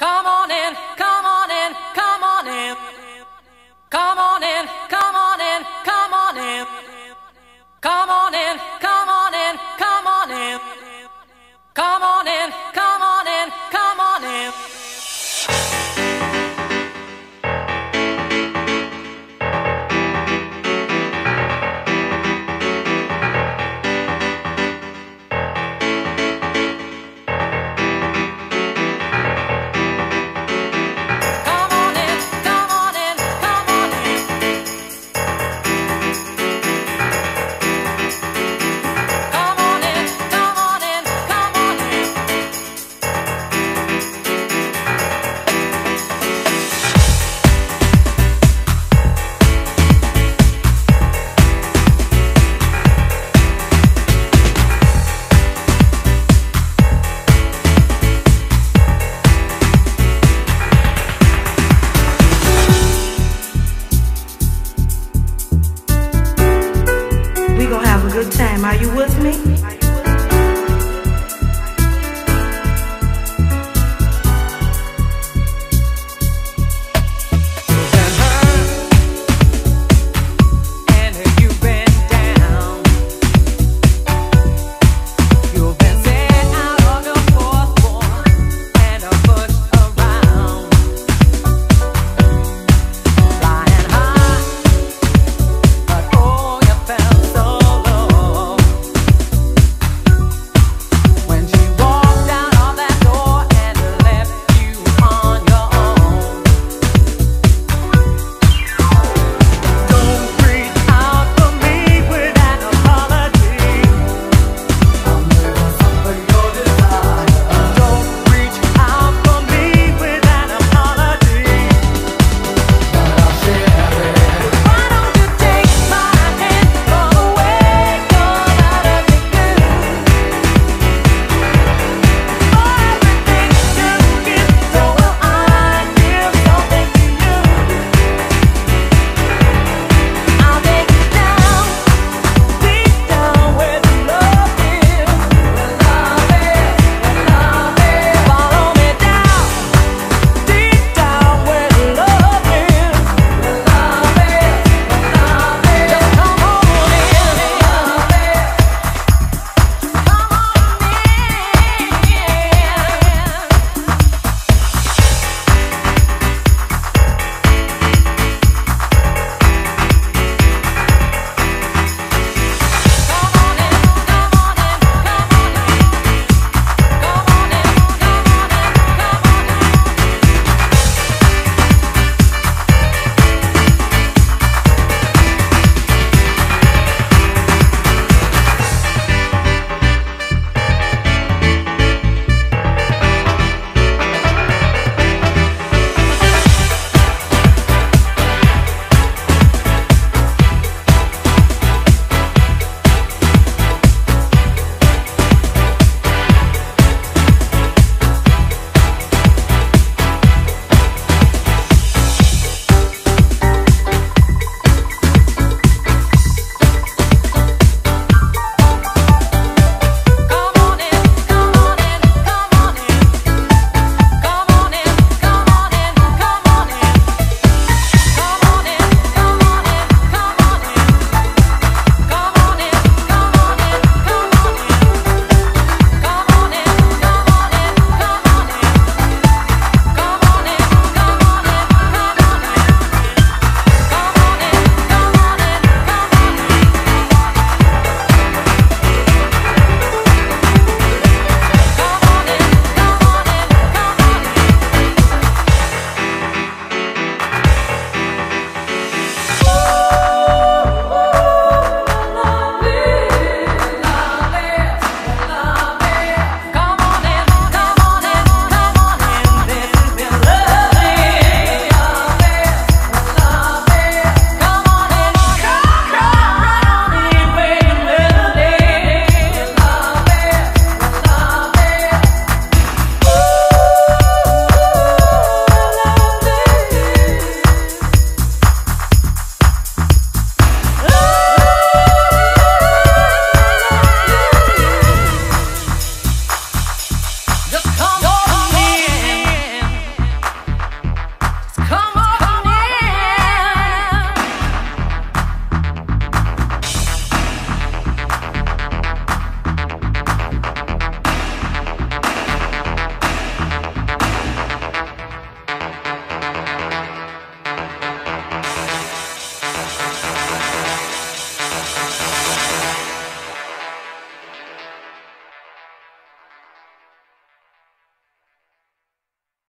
Come on in.